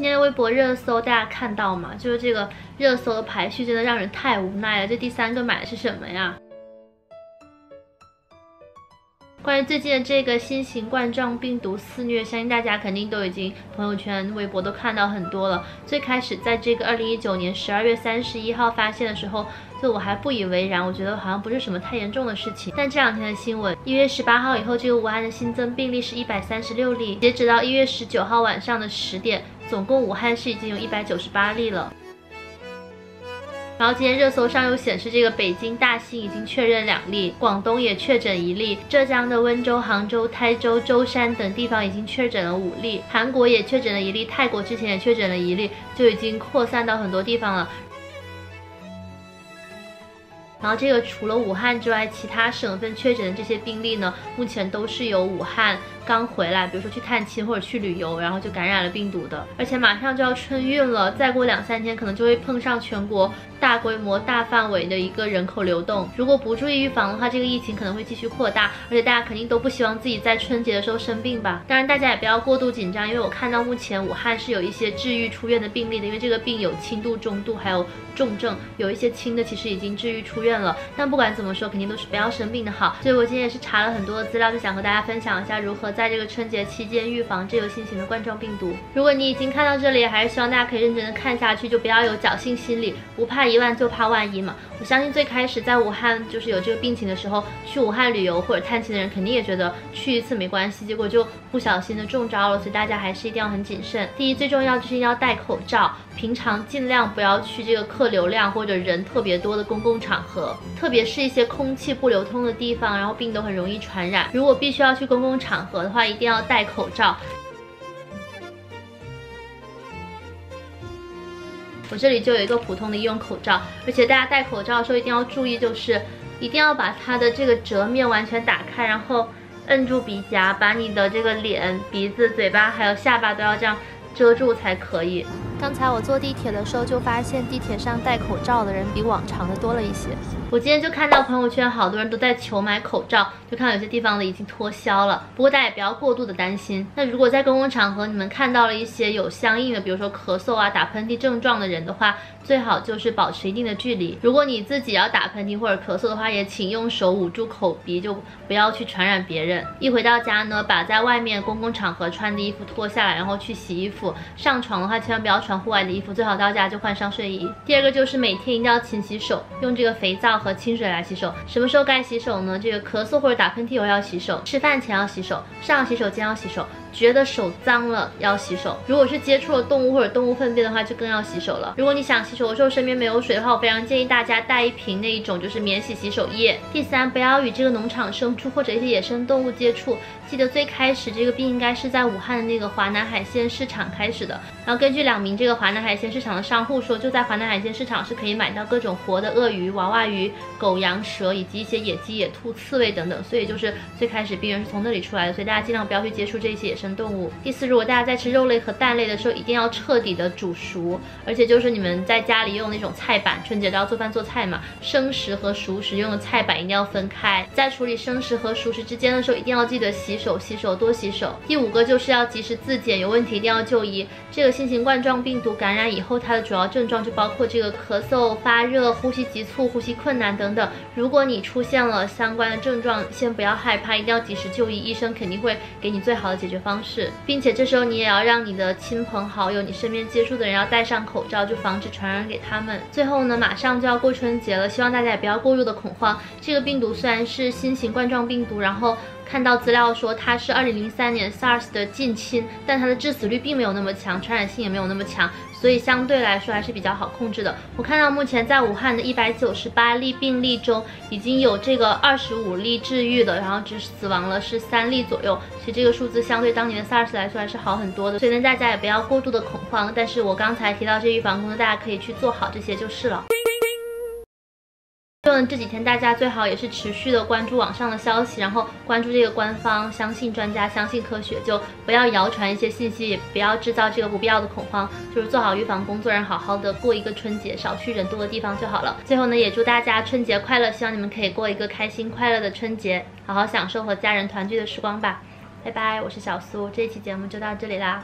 今天的微博热搜大家看到吗？就是这个热搜的排序真的让人太无奈了。这第三个买的是什么呀？关于最近的这个新型冠状病毒肆虐，相信大家肯定都已经朋友圈、微博都看到很多了。最开始在这个二零一九年十二月三十一号发现的时候，就我还不以为然，我觉得好像不是什么太严重的事情。但这两天的新闻，一月十八号以后，这个武汉的新增病例是一百三十六例，截止到一月十九号晚上的十点，总共武汉市已经有一百九十八例了。然后今天热搜上又显示，这个北京大兴已经确认两例，广东也确诊一例，浙江的温州、杭州、台州、舟山等地方已经确诊了五例，韩国也确诊了一例，泰国之前也确诊了一例，就已经扩散到很多地方了。然后这个除了武汉之外，其他省份确诊的这些病例呢，目前都是由武汉。刚回来，比如说去探亲或者去旅游，然后就感染了病毒的。而且马上就要春运了，再过两三天可能就会碰上全国大规模、大范围的一个人口流动。如果不注意预防的话，这个疫情可能会继续扩大。而且大家肯定都不希望自己在春节的时候生病吧？当然，大家也不要过度紧张，因为我看到目前武汉是有一些治愈出院的病例的，因为这个病有轻度、中度还有重症，有一些轻的其实已经治愈出院了。但不管怎么说，肯定都是不要生病的好。所以我今天也是查了很多的资料，就想和大家分享一下如何在。这个春节期间预防这个新型的冠状病毒。如果你已经看到这里，还是希望大家可以认真的看下去，就不要有侥幸心理，不怕一万就怕万一嘛。我相信最开始在武汉就是有这个病情的时候，去武汉旅游或者探亲的人肯定也觉得去一次没关系，结果就不小心的中招了。所以大家还是一定要很谨慎。第一，最重要就是要戴口罩，平常尽量不要去这个客流量或者人特别多的公共场合，特别是一些空气不流通的地方，然后病都很容易传染。如果必须要去公共场合的话，一定要戴口罩。我这里就有一个普通的医用口罩，而且大家戴口罩的时候一定要注意，就是一定要把它的这个折面完全打开，然后摁住鼻夹，把你的这个脸、鼻子、嘴巴还有下巴都要这样遮住才可以。刚才我坐地铁的时候就发现地铁上戴口罩的人比往常的多了一些。我今天就看到朋友圈好多人都在求买口罩，就看到有些地方的已经脱销了。不过大家也不要过度的担心。那如果在公共场合你们看到了一些有相应的，比如说咳嗽啊、打喷嚏症状的人的话，最好就是保持一定的距离。如果你自己要打喷嚏或者咳嗽的话，也请用手捂住口鼻，就不要去传染别人。一回到家呢，把在外面公共场合穿的衣服脱下来，然后去洗衣服。上床的话，千万不要穿户外的衣服，最好到家就换上睡衣。第二个就是每天一定要勤洗手，用这个肥皂。和清水来洗手，什么时候该洗手呢？这个咳嗽或者打喷嚏后要洗手，吃饭前要洗手，上洗手间要洗手。觉得手脏了要洗手，如果是接触了动物或者动物粪便的话，就更要洗手了。如果你想洗手的时候身边没有水的话，我非常建议大家带一瓶那一种就是免洗洗手液。第三，不要与这个农场牲畜或者一些野生动物接触。记得最开始这个病应该是在武汉的那个华南海鲜市场开始的。然后根据两名这个华南海鲜市场的商户说，就在华南海鲜市场是可以买到各种活的鳄鱼、娃娃鱼、狗、羊、蛇以及一些野鸡、野兔、刺猬等等。所以就是最开始病人是从那里出来的，所以大家尽量不要去接触这些。生动物。第四，如果大家在吃肉类和蛋类的时候，一定要彻底的煮熟，而且就是你们在家里用那种菜板，春节都要做饭做菜嘛，生食和熟食用的菜板一定要分开。在处理生食和熟食之间的时候，一定要记得洗手，洗手多洗手。第五个就是要及时自检，有问题一定要就医。这个新型冠状病毒感染以后，它的主要症状就包括这个咳嗽、发热、呼吸急促、呼吸困难等等。如果你出现了相关的症状，先不要害怕，一定要及时就医，医生肯定会给你最好的解决方。方式，并且这时候你也要让你的亲朋好友、你身边接触的人要戴上口罩，就防止传染给他们。最后呢，马上就要过春节了，希望大家也不要过度的恐慌。这个病毒虽然是新型冠状病毒，然后。看到资料说它是二零零三年 SARS 的近亲，但它的致死率并没有那么强，传染性也没有那么强，所以相对来说还是比较好控制的。我看到目前在武汉的一百九十八例病例中，已经有这个二十五例治愈的，然后只死亡了是三例左右。其实这个数字相对当年的 SARS 来说还是好很多的，所以呢大家也不要过度的恐慌。但是我刚才提到这预防工作，大家可以去做好这些就是了。这几天，大家最好也是持续的关注网上的消息，然后关注这个官方，相信专家，相信科学，就不要谣传一些信息，也不要制造这个不必要的恐慌，就是做好预防工作，然后好好的过一个春节，少去人多的地方就好了。最后呢，也祝大家春节快乐，希望你们可以过一个开心快乐的春节，好好享受和家人团聚的时光吧。拜拜，我是小苏，这一期节目就到这里啦。